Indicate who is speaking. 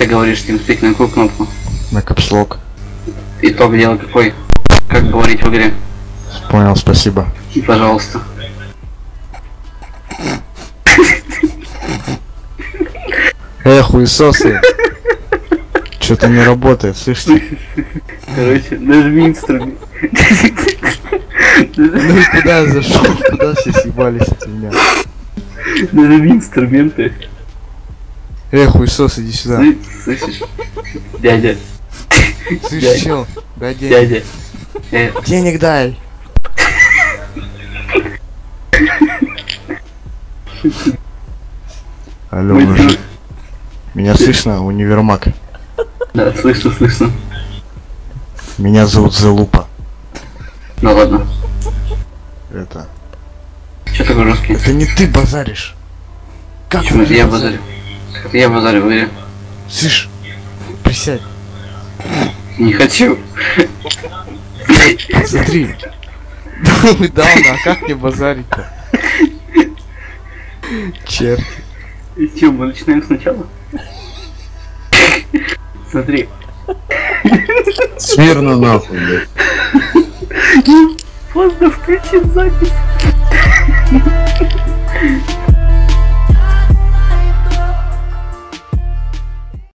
Speaker 1: ты говоришь, клик на какую кнопку?
Speaker 2: На капслок.
Speaker 1: Итог дела какой? Как говорить в игре?
Speaker 2: Понял, спасибо.
Speaker 1: Пожалуйста.
Speaker 2: Эй, хуесосы! Что-то не работает, слышите?
Speaker 1: Короче, нажми инструмент.
Speaker 2: Ну и куда я зашел? Куда все съебались от меня?
Speaker 1: Нажми инструменты.
Speaker 2: Эй, хуесос, иди сюда.
Speaker 1: Слы- Слышишь? Дядя,
Speaker 2: Слышь, чел, дай денег.
Speaker 1: дядя. Э,
Speaker 2: Денег дай. Алло, мужик. Меня слышно? Универмаг.
Speaker 1: Да, слышно, слышно.
Speaker 2: Меня зовут Залупа.
Speaker 1: Ну ладно.
Speaker 2: Это...
Speaker 1: Че такой русский?
Speaker 2: Это не ты базаришь. Как
Speaker 1: Почему
Speaker 2: ты
Speaker 1: я базарю? Это я базарю.
Speaker 2: Слышь, присядь.
Speaker 1: Не хочу.
Speaker 2: Смотри. Ну дал, а как мне базарить-то? Черт.
Speaker 1: И че, мы начинаем сначала? Смотри.
Speaker 2: Смирно нахуй, блядь.
Speaker 1: Поздно включить запись.